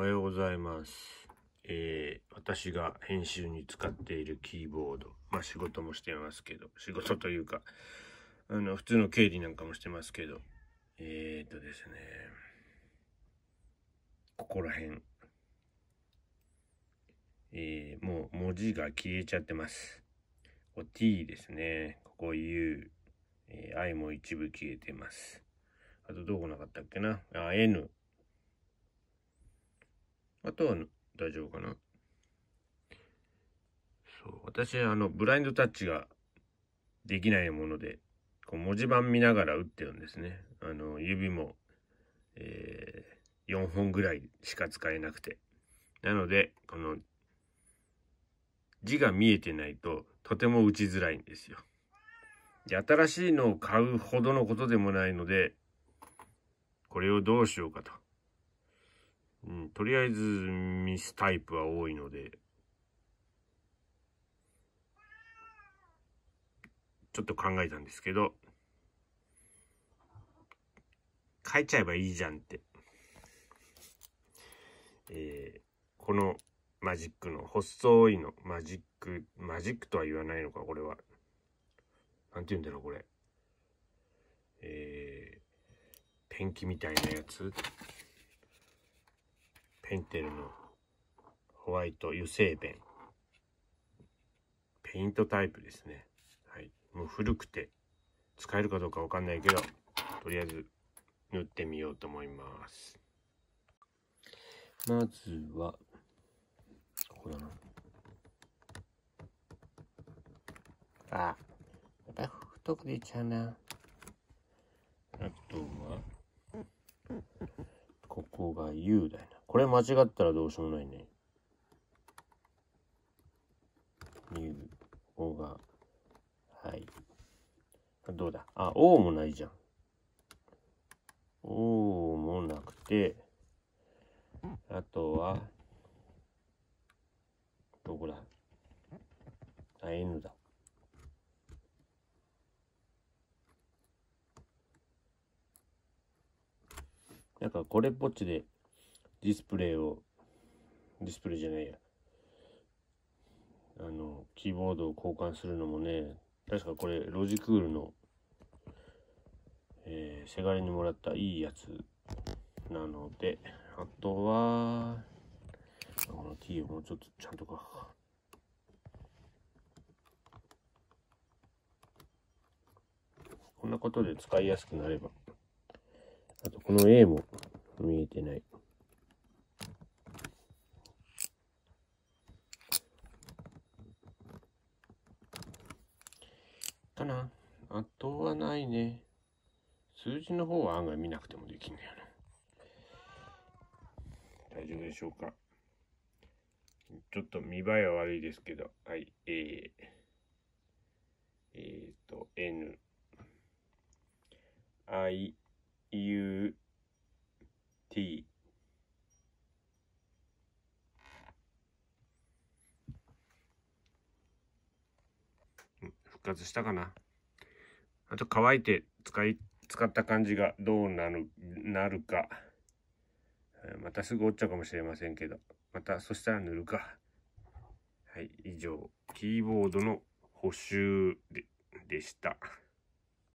おはようございます。えー、私が編集に使っているキーボード。まあ仕事もしてますけど、仕事というか、あの、普通の経理なんかもしてますけど、えーとですね、ここら辺、えー、もう文字が消えちゃってます。ここ T ですね。ここ U、えー I も一部消えてます。あとどこなかったっけな？あ、N。あとは大丈夫かなそう。私あの、ブラインドタッチができないもので、こう文字盤見ながら打ってるんですね。あの、指も、えー、4本ぐらいしか使えなくて。なので、この、字が見えてないと、とても打ちづらいんですよ。で、新しいのを買うほどのことでもないので、これをどうしようかと。うん、とりあえずミスタイプは多いので、ちょっと考えたんですけど、書いちゃえばいいじゃんって。えーこのマジックの細いの、マジック、マジックとは言わないのか、これは。なんて言うんだろう、これ。えー、ペンキみたいなやつ。ペンテルのホワイト油性ペン。ペイントタイプですね。はい。もう古くて使えるかどうかわかんないけど、とりあえず塗ってみようと思います。まずは、ここだな。あ、やっぱ太く出ちゃうな。あとは、ここが U だよな。これ間違ったらどうしようもないね。U、ここが、はい。どうだ？あ、O もないじゃん。O もなくて、あとは、どこだ？あ、N だ。なんかこれっぽっちでディスプレイを、ディスプレイじゃないや。あの、キーボードを交換するのもね、確かこれロジクールの、えーせがれにもらったいいやつなので、あとは、この T をもうちょっとちゃんとか。こんなことで使いやすくなれば。あと、この A も見えてない。かな。あとはないね。数字の方は案外見なくてもできんだよな。大丈夫でしょうか。ちょっと見栄えは悪いですけど、はい、えー、えーと、N、I、U、T、うん復活したかなあと乾いて使い、使った感じがどうなる、なるか。またすぐ折っちゃうかもしれませんけど、またそしたら塗るか。はい、以上、キーボードの補修ででした。